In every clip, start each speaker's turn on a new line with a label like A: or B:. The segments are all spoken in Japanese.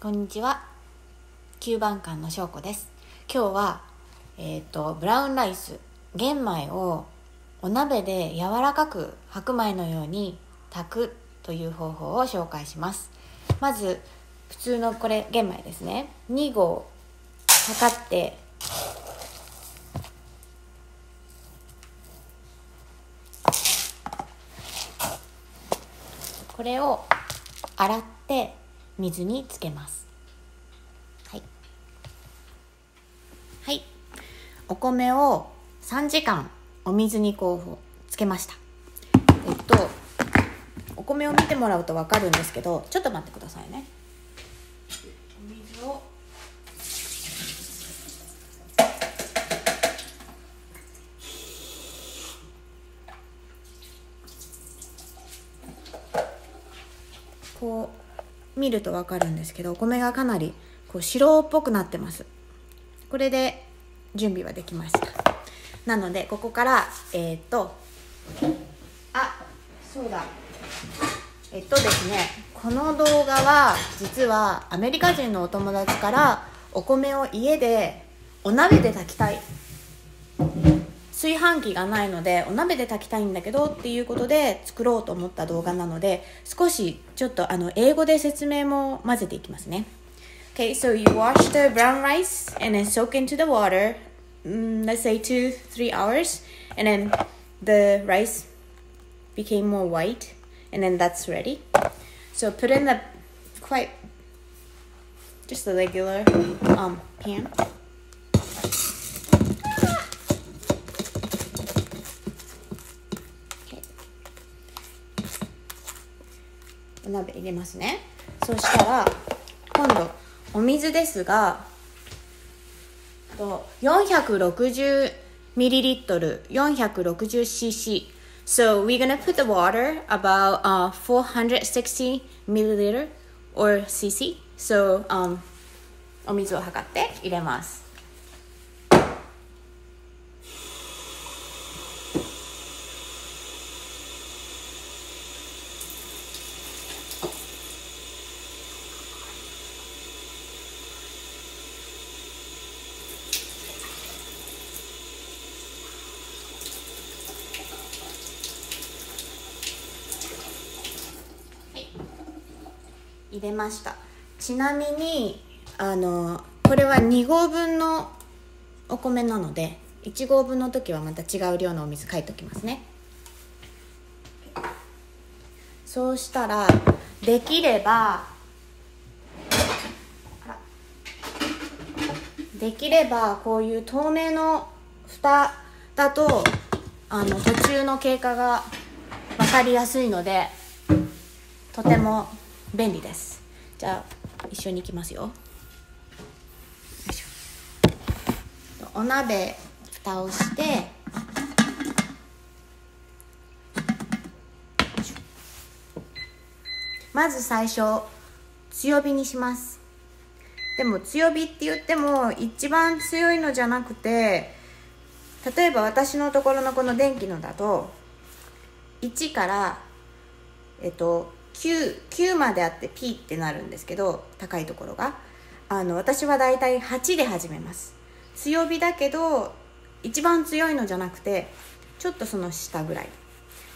A: こんにちは。9番館のしょうこです。今日はえっ、とブラウンライス玄米をお鍋で柔らかく白米のように炊くという方法を紹介します。まず普通のこれ玄米ですね。2合測ってこれを洗って水につけます。はい。はい。お米を3時間お水にこうつけました。えっとお米を見てもらうと分かるんですけどちょっと待ってくださいねお水をこう見ると分かるんですけどお米がかなりこう白っぽくなってます。これで準備はできましたなのでここからえーっとあそうだ。えっとですねこの動画は実はアメリカ人のお友達からお米を家でお鍋で炊きたい。炊飯器がないのでお鍋で炊きたいんだけどっていうことで作ろうと思った動画なので少しちょっとあの英語で説明も混ぜていきますね Okay, so you wash the brown rice and then soak into the water, mm, let's say two, three hours, and then the rice became more white, and then that's ready. So put in the quite just a regular um, pan. お鍋入れますねそしたら今度お水ですが 460ml 460cc so we're gonna put the water about uh, 460 milliliter or cc so um お水を測って入れます入れました。ちなみにあのこれは2合分のお米なので1合分の時はまた違う量のお水書いておきますね。そうしたらできればできればこういう透明の蓋だとあの途中の経過が分かりやすいのでとても便利です。じゃあ一緒に行きますよ。よいしょお鍋蓋をしてしまず最初強火にします。でも強火って言っても一番強いのじゃなくて例えば私のところのこの電気のだと1からえっと 9, 9まであって P ってなるんですけど高いところがあの私はだいたい8で始めます強火だけど一番強いのじゃなくてちょっとその下ぐらい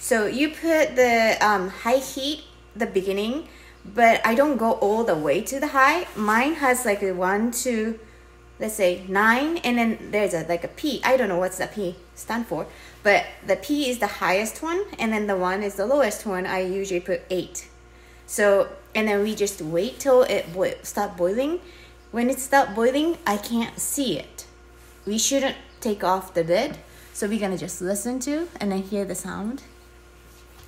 A: So you put the、um, high heat the beginning but I don't go all the way to the high mine has like a 1 2 let's say 9 and then there's a like a P I don't know what's the P stand for but the P is the highest one and then the 1 is the lowest one I usually put 8 so and then we just wait till it boi- stop boiling when it stop boiling I can't see it we shouldn't take off the lid so we're gonna just listen to and then hear the sound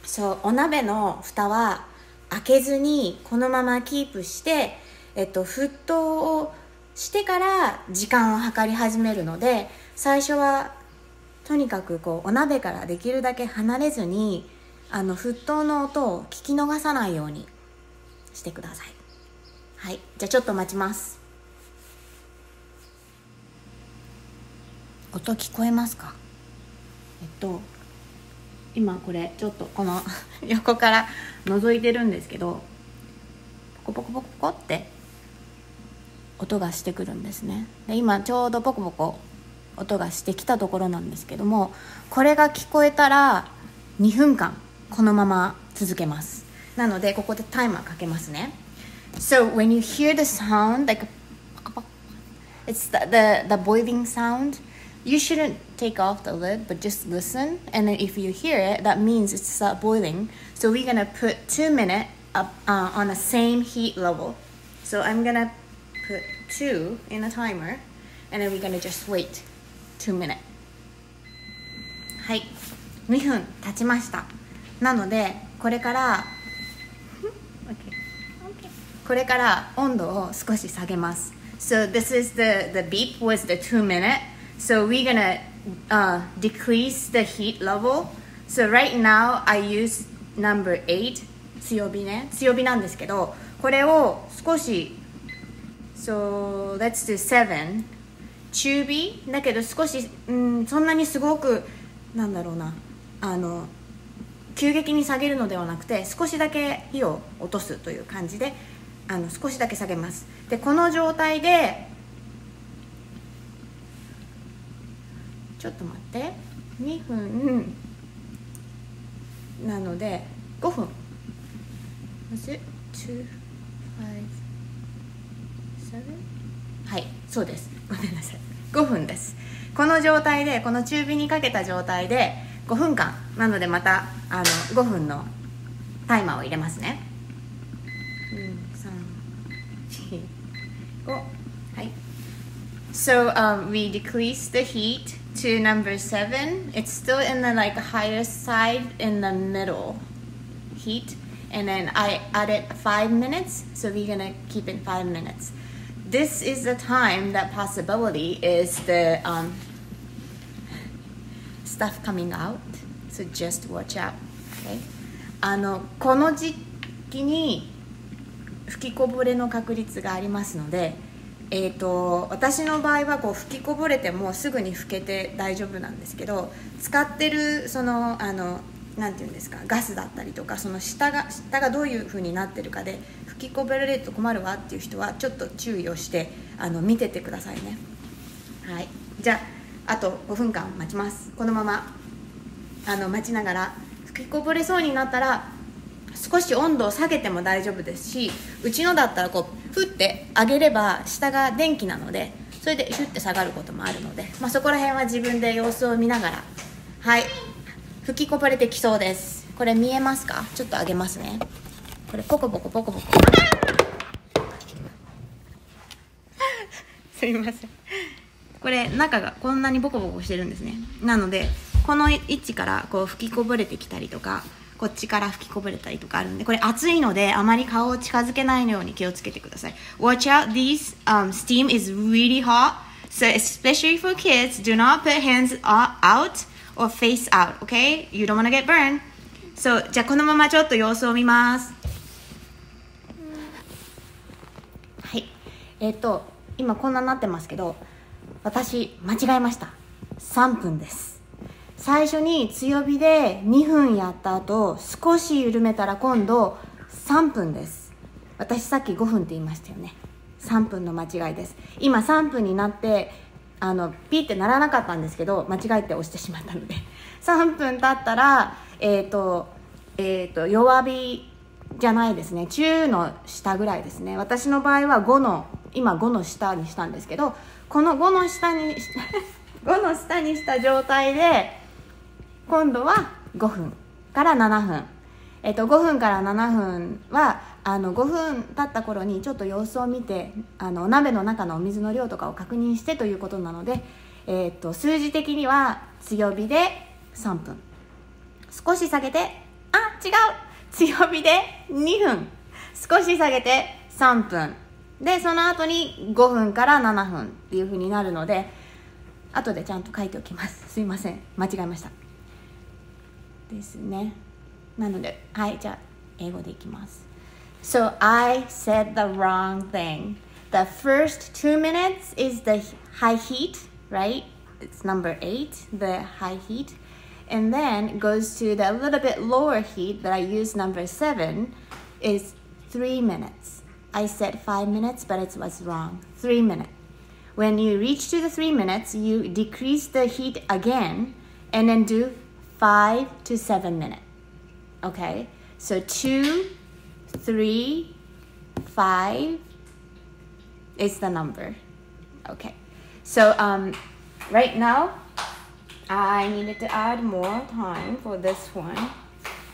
A: そうお鍋の蓋は開けずにこのままキープして、えっと、沸騰をしてから時間を計り始めるので最初はとにかくこうお鍋からできるだけ離れずにあの沸騰の音を聞き逃さないようにしてください。はい。じゃあちょっと待ちます。音聞こえますか？えっと今これちょっとこの 横から覗いてるんですけどポコポコポコって音がしてくるんですね。で今ちょうどポコポコ音がしてきたところなんですけどもこれが聞こえたら2分間このまま続けますなのでここでタイマーかけますね So when you hear the sound like it's the, the, the boiling sound you shouldn't take off the lid but just listen and then if you hear it that means it's uh, boiling so we're gonna put two minute up uh, on the same heat level so i'm gonna put two in a timer and then we're gonna just wait two minute はい2分経ちましたなのでこれからこれから温度を少し下げます So this is the, the beep was the two minute So we're gonna uh, decrease the heat level. So right now I use number 8強火ね強火なんですけどこれを少し So let's do 7中火？だけど少し、うん、そんなにすごくなんだろうな。あの急激に下げるのではなくて少しだけ火を落とすという感じであの少しだけ下げます。でこの状態でちょっと待って。2分。なので5分。はいそうです。ごめんなさい5分ですこの状態でこの中火にかけた状態で5分間なのでまたあの5分のタイマーを入れますね345はい So um, we decrease the heat to number seven. It's still in the like higher side in the middle heat. And then I added five minutes, so we're gonna keep it five minutes. This is the time that possibility is the um, stuff coming out. So just watch out. Okay? あのこの時期に吹きこぼれの確率がありますので。えーと、私の場合はこう吹きこぼれてもすぐに拭けて大丈夫なんですけど使ってるそのあのなんていうんですかガスだったりとかその下が下がどういう風になってるかで吹きこぼれると困るわっていう人はちょっと注意をしてあの見ててくださいね。はい。じゃああと5分間待ちます。このままあの待ちながら吹きこぼれそうになったら少し温度を下げても大丈夫ですしうちのだったらこうふって上げれば下が電気なのでそれでヒュッて下がることもあるので、まあ、そこら辺は自分で様子を見ながら。はい。吹きこぼれてきそうです。これ見えますか？ちょっと上げますね。これポコポコポコポコ。すいません。これ中がこんなにボコボコしてるんですね。なのでこの位置からこう吹きこぼれてきたりとかこっちから吹きこぼれたりとかあるんで、これ熱いのであまり顔を近づけないように気をつけてください。Watch out, this、um, steam is really hot. So especially for kids, do not put hands out. Or face out, okay? You don't want to get burned. So, じゃあこのままちょっと様子を見ます。はい。えっ、ー、と、今こんなになってますけど、私間違えました。3分です。最初に強火で2分やった後少し緩めたら今度3分です私さっき5分って言いましたよね3分の間違いです今3分になってあのピーってならなかったんですけど間違えて押してしまったので。3分経ったらえ、ー、とえっ、ー、と弱火じゃないですね。中の下ぐらいですね。私の場合は5の今5の下にしたんですけどこの5の下に 5の下にした状態で今度は5分から7分。えっと、5分から7分はあの5分経った頃にちょっと様子を見てあの鍋の中のお水の量とかを確認してということなので、えっと、数字的には強火で3分。少し下げてあ違う。強火で2分。少し下げて3分。でその後に5分から7分っていうふうになるので後でちゃんと書いておきます。すいません。間違えました。ですね。なのではいじゃあ英語でいきます So I said the wrong thing the first two minutes is the high heat right it's number eight the high heat and then goes to the little bit lower heat that I use number seven is three minutes I said five minutes, but it was wrong. Three minutes. When you reach to the three minutes, you decrease the heat again and then do five to seven minutes. Okay? So two, three, five is the number. Okay. So um, right now, I needed to add more time for this one.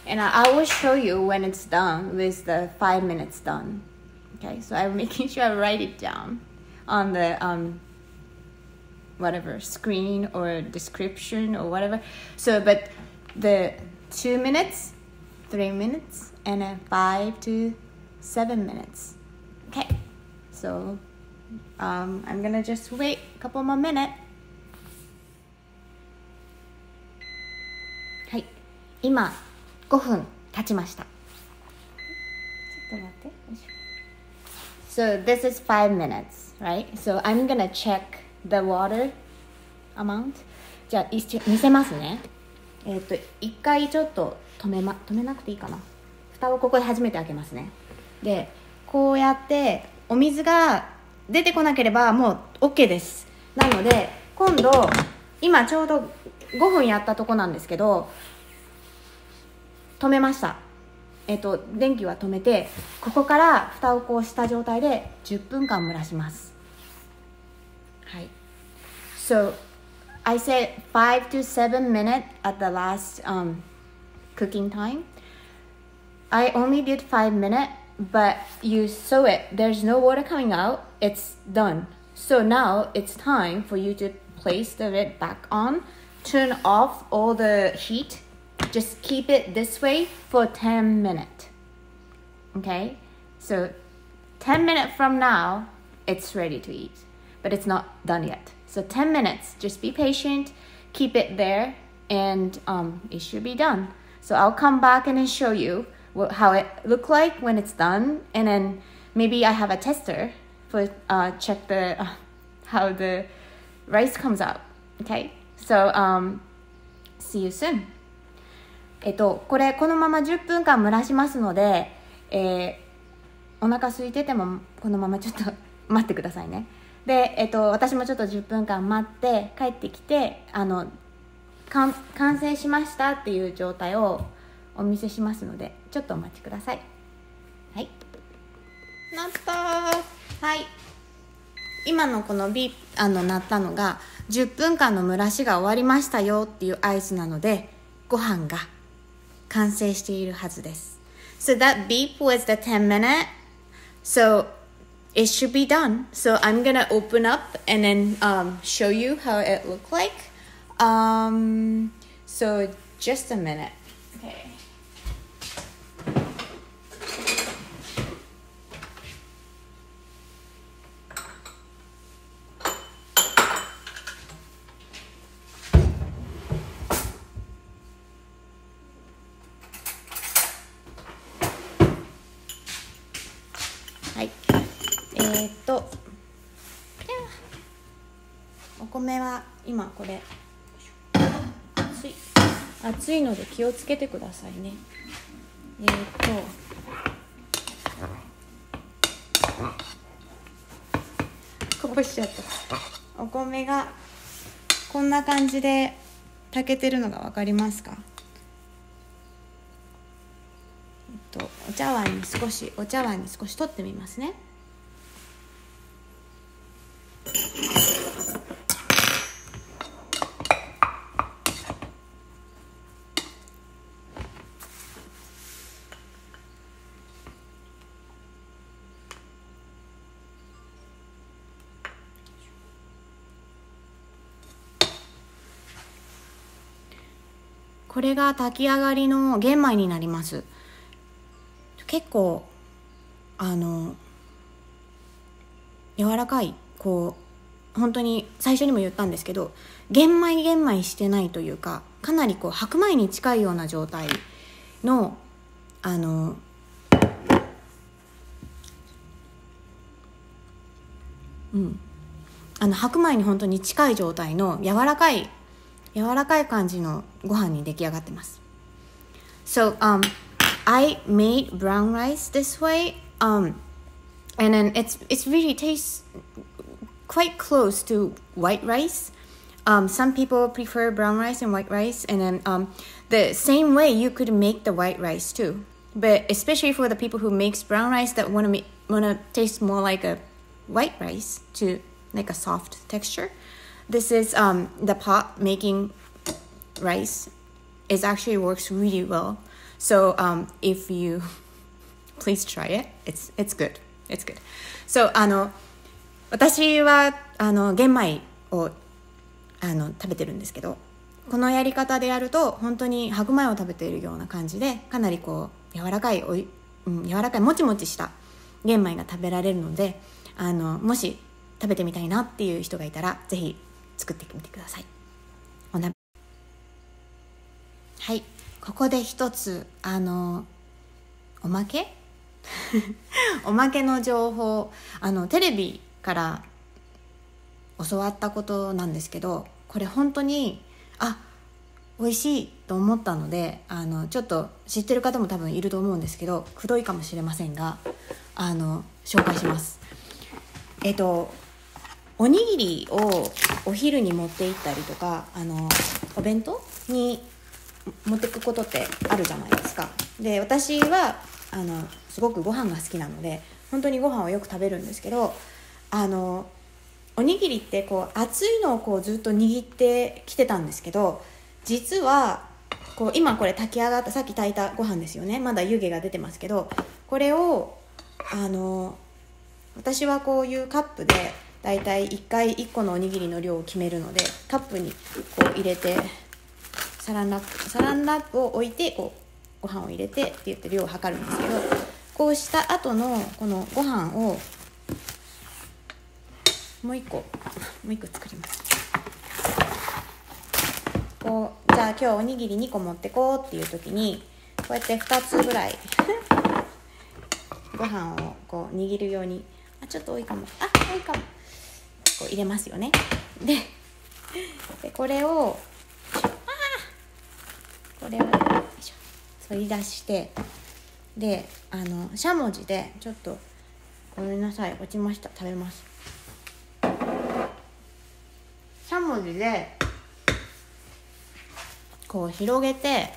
A: And I, I will show you when it's done with the five minutes done. Okay, so I'm making sure I write it down on the um, whatever screen or description or whatever. So, but the two minutes, three minutes, and then five to seven minutes. Okay, so um, I'm gonna just wait a couple more minutes. はい、今5分経ちました。ちょっと待って。So this is five minutes, right? So I'm gonna check the water amount. じゃあ一見せますね。えっ、と一回ちょっと止めま止めなくていいかな。蓋をここで初めて開けますね。でこうやってお水が出てこなければもう OK です。なので今度今ちょうど5分やったとこなんですけど止めました。えっと、電気は止めてここから蓋をこうした状態で10分間蒸らしますはい So I said 5 to 7 minutes at the last um, cooking time. I only did 5 minutes but you sew it. There's no water coming out. It's done. So now it's time for you to place the lid back on. Turn off all the heat. Just keep it this way for 10 minutes okay? So 10 minutes from now it's ready to eat. But it's not done yet. So 10 minutes. Just be patient. Keep it there. And um, it should be done so i'll come back and then show you what, how it look like when it's done and then maybe i have a tester for uh, check the uh, how the rice comes out okay so um, see you soon えっと、これこのまま10分間蒸らしますので、えー、お腹空いててもこのままちょっと待ってくださいねで、えっと、私もちょっと10分間待って帰ってきてあの完完成しましたっていう状態をお見せしますのでちょっとお待ちくださいはいなったはい今のこのビあの鳴ったのが10分間の蒸らしが終わりましたよっていう合図なのでご飯が完成しているはずです。So that beep was the 10 minute. So it should be done. So I'm gonna open up and then um, show you how it looked like. Um, so just a minute. Okay. Hi. えー、っとお米は今これ熱いので気をつけてくださいね。えー、っと。こぼしちゃった。お米がこんな感じで炊けてるのが分かりますか？えっとお茶碗に少しお茶碗に少し取ってみますね。れが炊き上がりの玄米になります。結構あの柔らかいこう本当に最初にも言ったんですけど玄米玄米してないというかかなりこう白米に近いような状態のあのうん。あの白米に本当に近い状態の柔らかい柔らかい感じのご飯に出来上がってます So um I made brown rice this way um and then it's it's really tastes quite close to white rice. Um, some people prefer brown rice and white rice, and then um, the same way you could make the white rice too. But especially for the people who makes brown rice that want to want to taste more like a white rice to like a soft texture. This is um, the pot making rice. It actually works really well. So um, if you please try it, it's it's good. It's good. So あの私はあの玄米をあの食べてるんですけどこのやり方でやると本当に白米を食べているような感じでかなりこう柔らかいおい、うん、柔らかいもちもちした玄米が食べられるのであのもし食べてみたいなっていう人がいたらぜひ作ってみてください。お鍋。はい。ここで一つあのおまけ？おまけの情報。あのテレビから教わったことなんですけどこれ本当にあ美味しいと思ったのであのちょっと知ってる方も多分いると思うんですけどくどいかもしれませんがあの紹介します。えっとおにぎりをお昼に持って行ったりとかあのお弁当に持ってくことってあるじゃないですか。で私はあのすごくご飯が好きなので本当にご飯をよく食べるんですけどあのおにぎりってこう熱いのをこうずっと握ってきてたんですけど実はこう今これ炊き上がったさっき炊いたご飯ですよね。まだ湯気が出てますけどこれをあの私はこういうカップでだいたい1回1個のおにぎりの量を決めるのでカップにこう入れてサランラップサランラップを置いてこうご飯を入れてって言って量を測るんですけどこうした後のこのご飯をもう一個もう一個作ります。こうじゃあ今日おにぎり2個持ってこうっていう時にこうやって2つぐらい ご飯をこう握るようにあちょっと多いかも。あ多いかも。こう入れますよね。ででこれをこれを取り出してであのしゃもじでちょっとごめんなさい落ちました。食べます。しゃもじでこう広げて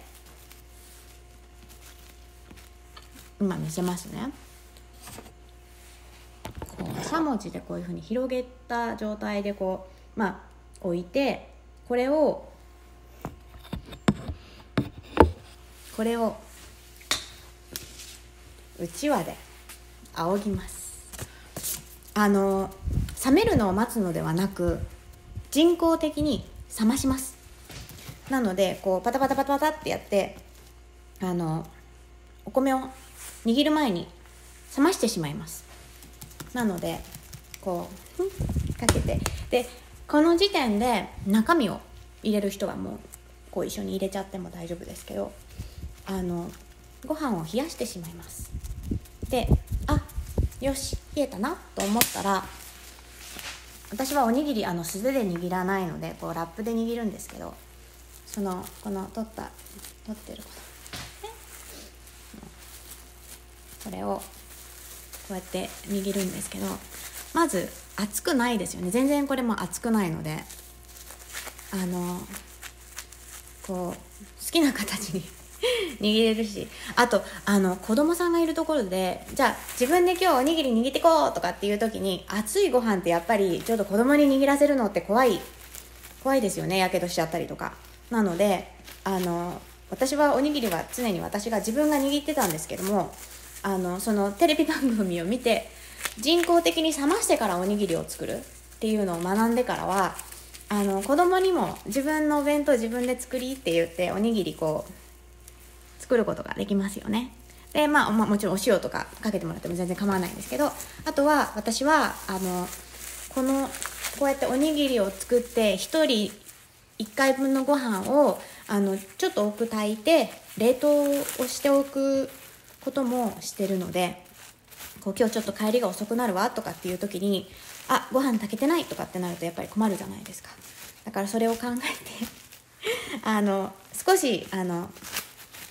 A: 今見せますね。こうしゃもじでこういうふうに広げた状態でこうまあ置いてこれをこれをうちわで仰ぎます。あの冷めるのを待つのではなく人工的に冷まします。なのでこうパタパタパタパタってやってあのお米を握る前に冷ましてしまいます。なのでこうかけて。でこの時点で中身を入れる人はもうこう一緒に入れちゃっても大丈夫ですけどあのご飯を冷やしてしまいます。であよし冷えたなと思ったら私はおにぎりあの素手で握らないのでこうラップで握るんですけどそのこの取った取ってること。これをうやって握るんですけどまず熱くないですよね。全然これも熱くないのであのこう好きな形に 握れるしあとあの子供さんがいるところでじゃあ自分で今日おにぎり握ってこうとかっていう時に熱いご飯ってやっぱりちょっと子供に握らせるのって怖い怖いですよね。やけどしちゃったりとか。なのであの私はおにぎりは常に私が自分が握ってたんですけどもあのそのテレビ番組を見て人工的に冷ましてからおにぎりを作るっていうのを学んでからはあの子供にも自分のお弁当自分で作りって言っておにぎりこう作ることができますよね。でまあ、まあ、もちろんお塩とかかけてもらっても全然構わないんですけどあとは私はあのこのこうやっておにぎりを作って1人1回分のご飯をあのちょっと多く炊いて冷凍をしておくこともしてるのでこう今日ちょっと帰りが遅くなるわとかっていう時にあご飯炊けてないとかってなるとやっぱり困るじゃないですか。だからそれを考えて あの少しあの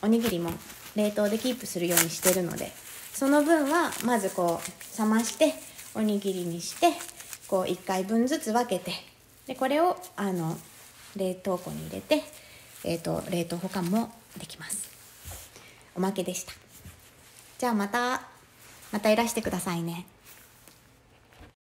A: おにぎりも冷凍でキープするようにしてるのでその分はまずこう冷ましておにぎりにしてこう1回分ずつ分けてでこれをあの冷凍庫に入れて、えーと、と冷凍保管もできます。おまけでした。じゃあまたまたいらしてくださいね。